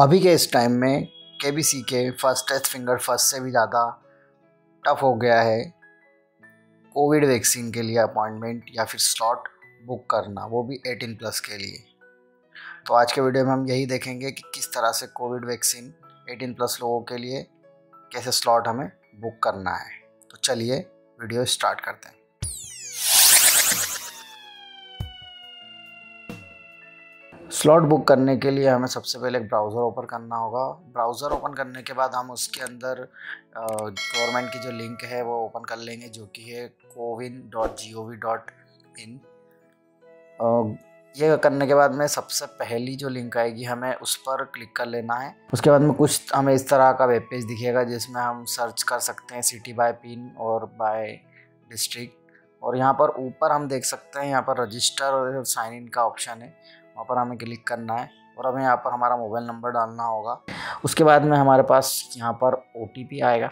अभी के इस टाइम में के बी सी के फ़र्स्ट टेस्ट फिंगर फ़र्स्ट से भी ज़्यादा टफ हो गया है। कोविड वैक्सीन के लिए अपॉइंटमेंट या फिर स्लॉट बुक करना, वो भी 18 प्लस के लिए। तो आज के वीडियो में हम यही देखेंगे कि किस तरह से कोविड वैक्सीन 18 प्लस लोगों के लिए कैसे स्लॉट हमें बुक करना है। तो चलिए वीडियो स्टार्ट करते हैं। स्लॉट बुक करने के लिए हमें सबसे पहले एक ब्राउज़र ओपन करना होगा। ब्राउज़र ओपन करने के बाद हम उसके अंदर गवर्नमेंट की जो लिंक है वो ओपन कर लेंगे, जो कि है CoWIN dot G O V dot in ये करने के बाद में सबसे पहली जो लिंक आएगी हमें उस पर क्लिक कर लेना है। उसके बाद में कुछ हमें इस तरह का वेब पेज दिखेगा जिसमें हम सर्च कर सकते हैं सिटी बाय पिन और बाय डिस्ट्रिक्ट। और यहाँ पर ऊपर हम देख सकते हैं, यहाँ पर रजिस्टर और साइन इन का ऑप्शन है। वहाँ पर हमें क्लिक करना है और हमें यहाँ पर हमारा मोबाइल नंबर डालना होगा। उसके बाद में हमारे पास यहाँ पर ओटीपी आएगा।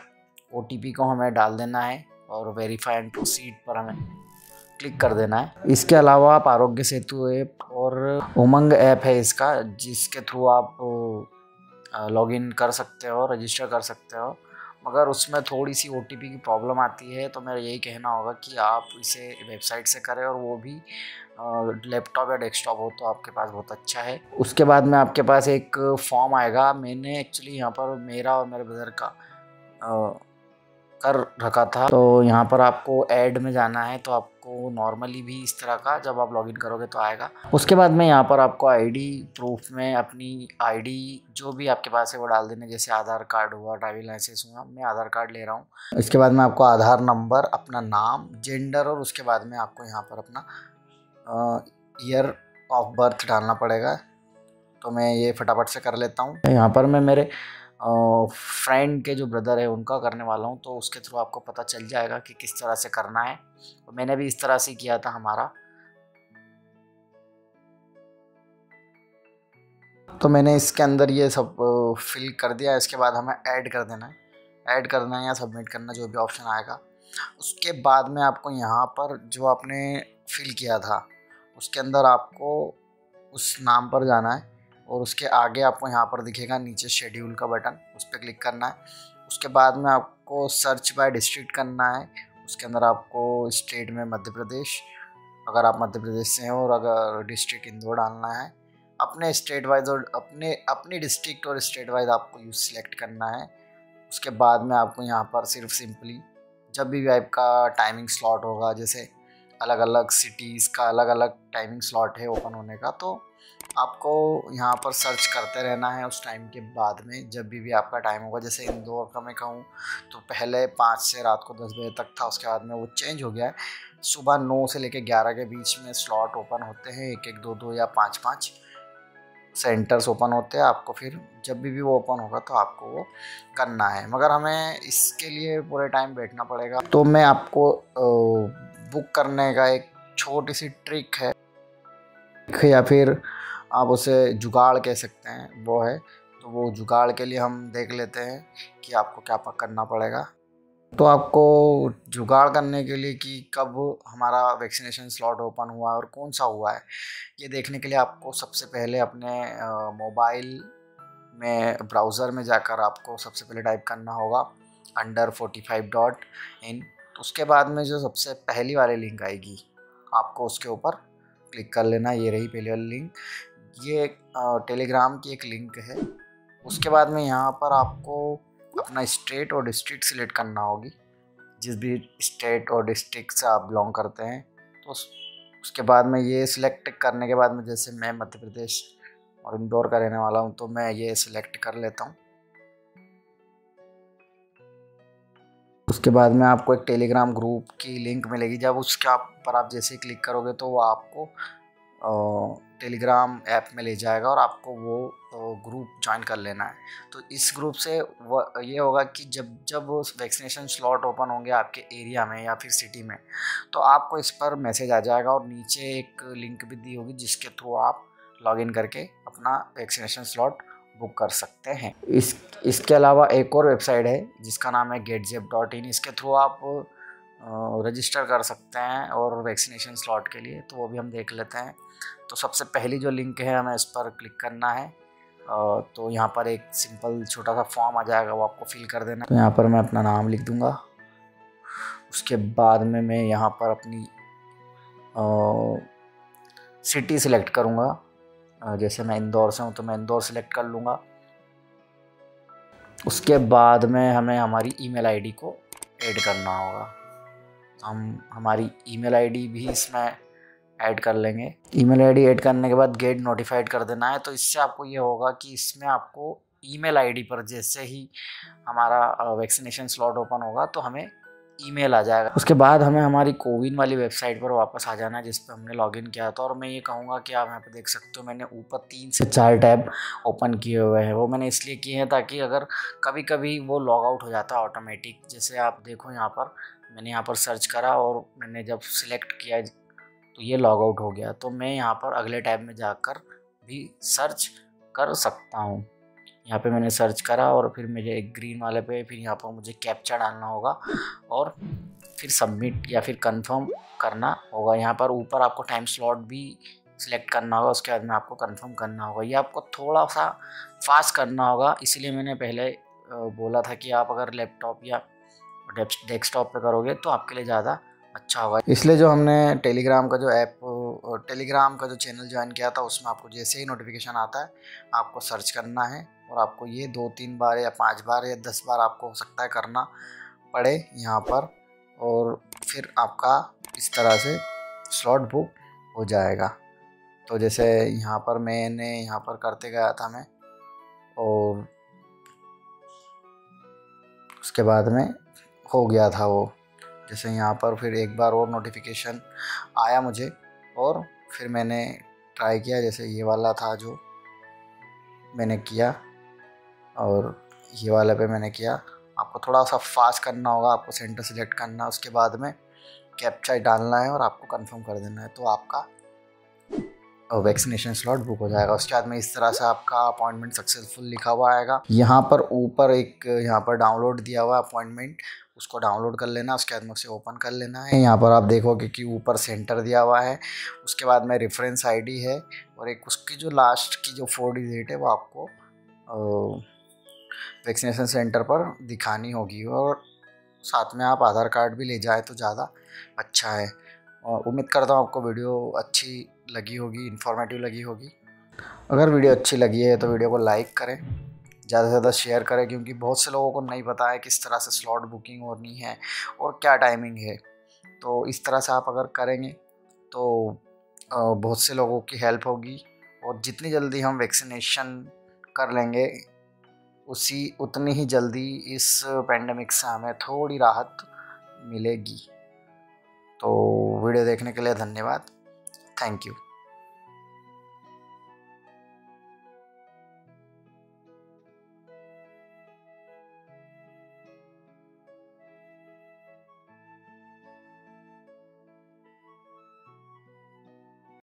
ओटीपी को हमें डाल देना है और वेरीफाई एंड सीट पर हमें क्लिक कर देना है। इसके अलावा आप आरोग्य सेतु ऐप और उमंग ऐप है इसका, जिसके थ्रू आप लॉगिन कर सकते हो रजिस्टर कर सकते हो। मगर उसमें थोड़ी सी ओ की प्रॉब्लम आती है तो मेरा यही कहना होगा कि आप इसे वेबसाइट से करें और वो भी लैपटॉप या डेस्कटॉप हो तो आपके पास बहुत अच्छा है। उसके बाद में आपके पास एक फॉर्म आएगा। मैंने एक्चुअली यहाँ पर मेरा और मेरे ब्रदर का कर रखा था। तो यहाँ पर आपको ऐड में जाना है तो आपको नॉर्मली भी इस तरह का जब आप लॉगिन करोगे तो आएगा। उसके बाद में यहाँ पर आपको आईडी प्रूफ में अपनी आईडी जो भी आपके पास है वो डाल देना। जैसे आधार कार्ड हुआ ड्राइविंग लाइसेंस हुआ, मैं आधार कार्ड ले रहा हूँ। इसके बाद में आपको आधार नंबर अपना नाम जेंडर और उसके बाद में आपको यहाँ पर अपना ईयर ऑफ़ बर्थ डालना पड़ेगा। तो मैं ये फटाफट से कर लेता हूँ। यहाँ पर मैं मेरे फ्रेंड के जो ब्रदर है, उनका करने वाला हूँ। तो उसके थ्रू आपको पता चल जाएगा कि किस तरह से करना है। तो मैंने भी इस तरह से किया था हमारा। तो मैंने इसके अंदर ये सब फिल कर दिया। इसके बाद हमें ऐड कर देना है। ऐड करना है या सबमिट करना, जो भी ऑप्शन आएगा। उसके बाद में आपको यहाँ पर जो आपने फिल किया था। उसके अंदर आपको उस नाम पर जाना है और उसके आगे आपको यहाँ पर दिखेगा नीचे शेड्यूल का बटन उस पर क्लिक करना है। उसके बाद में आपको सर्च बाय डिस्ट्रिक्ट करना है। उसके अंदर आपको स्टेट में मध्य प्रदेश, अगर आप मध्य प्रदेश से हैं और अगर डिस्ट्रिक्ट इंदौर डालना है, अपने स्टेट वाइज और अपने, अपनी डिस्ट्रिक्ट और स्टेट वाइज आपको यूज़ सेलेक्ट करना है। उसके बाद में आपको यहाँ पर सिर्फ़ सिंपली जब भी आपका टाइमिंग स्लॉट होगा, जैसे अलग अलग सिटीज़ का अलग अलग टाइमिंग स्लॉट है ओपन होने का तो आपको यहाँ पर सर्च करते रहना है उस टाइम के बाद में, जब भी भी आपका टाइम होगा। जैसे इंदौर का मैं कहूँ तो पहले पाँच से रात को दस बजे तक था, उसके बाद में वो चेंज हो गया है। सुबह नौ से लेकर ग्यारह के बीच में स्लॉट ओपन होते हैं एक एक दो दो या पाँच पाँच सेंटर्स ओपन होते हैं। आपको फिर जब भी भी वो ओपन होगा तो आपको वो करना है। मगर हमें इसके लिए पूरे टाइम बैठना पड़ेगा। तो मैं आपको बुक करने का एक छोटी सी ट्रिक है। या फिर आप उसे जुगाड़ कह सकते हैं, वो है। तो वो जुगाड़ के लिए हम देख लेते हैं कि आपको क्या पक करना पड़ेगा। तो आपको जुगाड़ करने के लिए कि कब हमारा वैक्सीनेशन स्लॉट ओपन हुआ और कौन सा हुआ है, ये देखने के लिए आपको सबसे पहले अपने मोबाइल में, ब्राउज़र में जाकर आपको सबसे पहले टाइप करना होगा under forty five dot in उसके बाद में जो सबसे पहली वाली लिंक आएगी, आपको उसके ऊपर क्लिक कर लेना, ये रही पहली वाली लिंक ये टेलीग्राम की एक लिंक है। उसके बाद में यहाँ पर आपको अपना स्टेट और डिस्ट्रिक्ट सिलेक्ट करना होगी। जिस भी स्टेट और डिस्ट्रिक्ट से आप बिलोंग करते हैं तो उसके बाद में ये सिलेक्ट करने के बाद में जैसे मैं मध्य प्रदेश और इंदौर का रहने वाला हूँ तो मैं ये सिलेक्ट कर लेता हूँ। उसके बाद में आपको एक टेलीग्राम ग्रुप की लिंक मिलेगी। जब उसके आप पर आप जैसे क्लिक करोगे तो वो आपको टेलीग्राम ऐप में ले जाएगा और आपको वो ग्रुप ज्वाइन कर लेना है। तो इस ग्रुप से वो, ये होगा कि जब जब वैक्सीनेशन स्लॉट ओपन होंगे आपके एरिया में या फिर सिटी में तो आपको इस पर मैसेज आ जाएगा और नीचे एक लिंक भी दी होगी जिसके थ्रू आप लॉगिन करके अपना वैक्सीनेशन स्लॉट बुक कर सकते हैं। इस, इसके अलावा एक और वेबसाइट है, जिसका नाम है गेटजेप डॉट इन इसके थ्रू आप रजिस्टर कर सकते हैं और वैक्सीनेशन स्लॉट के लिए तो वो भी हम देख लेते हैं। तो सबसे पहली जो लिंक है, हमें इस पर क्लिक करना है। तो यहाँ पर एक सिंपल छोटा सा फॉर्म आ जाएगा, वो आपको फिल कर देना। तो यहाँ पर मैं अपना नाम लिख दूँगा। उसके बाद में मैं यहाँ पर अपनी सिटी सिलेक्ट करूँगा। जैसे मैं इंदौर से हूँ तो मैं इंदौर सेलेक्ट कर लूँगा। उसके बाद में हमें हमारी ईमेल आईडी को ऐड करना होगा। तो हम, हमारी ईमेल आईडी भी इसमें ऐड कर लेंगे। ईमेल आईडी ऐड करने के बाद गेट नोटिफाइड कर देना है तो इससे आपको ये होगा कि इसमें आपको ईमेल आईडी पर जैसे ही हमारा वैक्सीनेशन स्लॉट ओपन होगा तो हमें ईमेल आ जाएगा। उसके बाद हमें हमारी कोविन वाली वेबसाइट पर वापस आ जाना है, जिस पर हमने लॉगिन किया था। और मैं ये कहूँगा कि आप यहाँ पे देख सकते हो, मैंने ऊपर तीन से चार टैब ओपन किए हुए हैं। वो मैंने इसलिए किए हैं ताकि अगर कभी कभी वो लॉग आउट हो जाता है ऑटोमेटिक, जैसे आप देखो यहाँ पर, मैंने यहाँ पर सर्च करा और मैंने जब सिलेक्ट किया तो ये लॉग आउट हो गया। तो मैं यहाँ पर अगले टैब में जाकर भी सर्च कर सकता हूँ। यहाँ पे मैंने सर्च करा और फिर मुझे ग्रीन वाले पे फिर यहाँ पर मुझे कैप्चा डालना होगा और फिर सबमिट या फिर कंफर्म करना होगा। यहाँ पर ऊपर आपको टाइम स्लॉट भी सिलेक्ट करना होगा, उसके बाद में आपको कंफर्म करना होगा। ये आपको थोड़ा सा फास्ट करना होगा, इसलिए मैंने पहले बोला था कि आप अगर लैपटॉप या डेस्कटॉप पे करोगे तो आपके लिए ज़्यादा अच्छा होगा। इसलिए जो हमने टेलीग्राम का जो ऐप टेलीग्राम का जो चैनल ज्वाइन किया था, उसमें आपको जैसे ही नोटिफिकेशन आता है, आपको सर्च करना है और आपको ये दो तीन बार या पाँच बार या दस बार आपको हो सकता है करना पड़े यहाँ पर और फिर आपका इस तरह से स्लॉट बुक हो जाएगा। तो जैसे यहाँ पर मैंने यहाँ पर करते गया था मैं और उसके बाद में हो गया था वो। जैसे यहाँ पर फिर एक बार और नोटिफिकेशन आया मुझे और फिर मैंने ट्राई किया, जैसे ये वाला था जो मैंने किया और ये वाला पे मैंने किया। आपको थोड़ा सा फास्ट करना होगा, आपको सेंटर सेलेक्ट करना है, उसके बाद में कैप्चा डालना है और आपको कंफर्म कर देना है। तो आपका वैक्सीनेशन स्लॉट बुक हो जाएगा। उसके बाद में इस तरह से आपका अपॉइंटमेंट सक्सेसफुल लिखा हुआ आएगा। यहाँ पर ऊपर एक, यहाँ पर डाउनलोड दिया हुआ अपॉइंटमेंट उसको डाउनलोड कर लेना, उसके बाद में उसे ओपन कर लेना है। यहाँ पर आप देखोगे कि ऊपर सेंटर दिया हुआ है। उसके बाद में रेफरेंस आईडी है और एक उसकी जो लास्ट की जो फोर डिजिट है, वो आपको वैक्सीनेशन सेंटर पर दिखानी होगी। और साथ में आप आधार कार्ड भी ले जाए तो ज़्यादा अच्छा है। और उम्मीद करता हूँ आपको वीडियो अच्छी लगी होगी इन्फॉर्मेटिव लगी होगी। अगर वीडियो अच्छी लगी है तो वीडियो को लाइक करें, ज़्यादा से ज़्यादा शेयर करें, क्योंकि बहुत से लोगों को नहीं पता है किस तरह से स्लॉट बुकिंग होनी है और क्या टाइमिंग है। तो इस तरह से आप अगर करेंगे तो बहुत से लोगों की हेल्प होगी और जितनी जल्दी हम वैक्सीनेशन कर लेंगे, उसी, उतनी ही जल्दी इस पेंडेमिक से हमें थोड़ी राहत मिलेगी। तो वीडियो देखने के लिए धन्यवाद। Thank you.